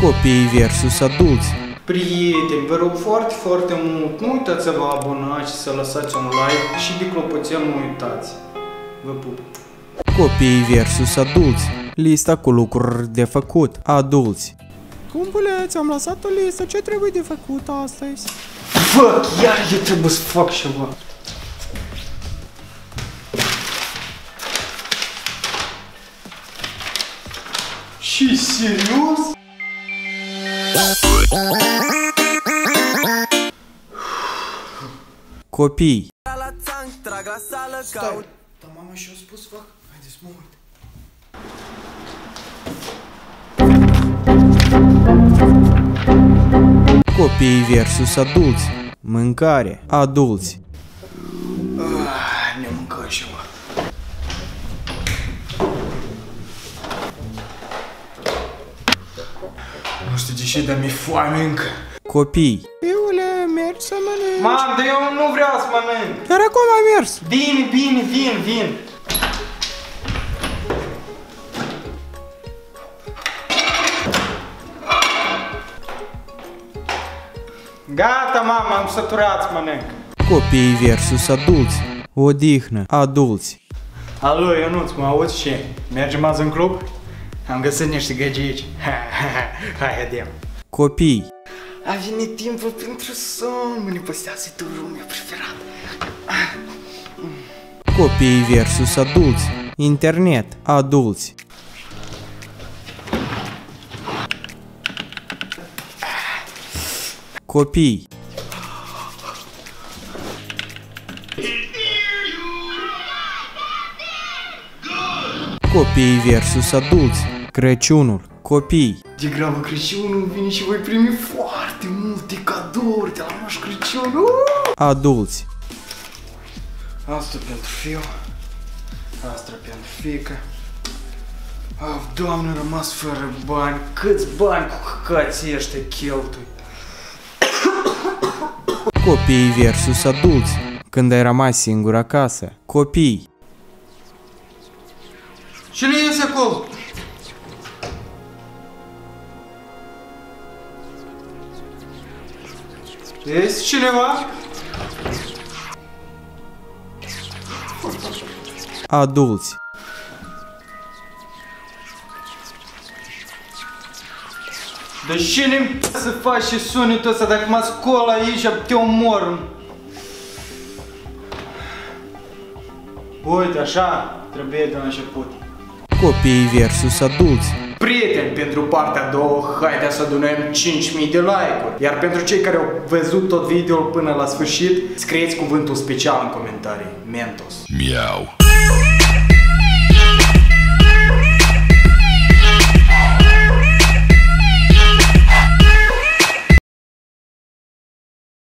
Copii versus adulți. Prieteni, vă rog foarte, foarte mult, nu uitați să vă abonați și să lăsați un like și de clopoțel nu uitați. Vă pup! Copii versus adulți. Lista cu lucruri de făcut. Adulți. Cumpuleț, am lăsat o listă, ce trebuie de făcut astăzi? Fuck, iar eu trebuie să fac ceva. Și serios? Copii. Stai, dar mama și-a spus fac. Haideți mă uit. Copii versus adulți. Mâncare. Adulți. Ah, ne mâncăm ceva. Nu știu de ce, dar mi-e foame încă. Copii. Fiule, mergi să mănânci. Mam, dar eu nu vreau să mănânc. Dar acum ai mers. Bine, bine, vin, vin. Gata, mama, am săturat să mănânc. Copii versus adulți. Odihnă. Adulți. Alo, Ionuț, mă auzi ce? Mergem azi în club? Am găsit niște găgici. Hai, vedem. Copii. A venit timpul pentru somn, mă nepăstează turul meu preferat. Copii versus adulți. Internet. Adulți. Copii. Copii versus adulți. Crăciunul. Copii. De grabă Crăciunul vine și voi primi foarte multe cadouri de la Moș Crăciun. Uh! Adulți. Asta pentru fiu, asta pentru fică. Of, doamne, rămas fără bani. Câți bani cu căcații ăștia cheltui? Copii versus adulți. Când ai rămas singur acasă. Copii. Cine iese acolo? Este cineva? Adulți. Dar cine să faci și sunetul ăsta dacă mă scol aici te omor? Uite, așa trebuie de la început. Copii versus adulți. Prieteni, pentru partea a doua, haideți să adunăm 5000 de like-uri. Iar pentru cei care au văzut tot videoul până la sfârșit, scrieți cuvântul special în comentarii. Mentos. Meow.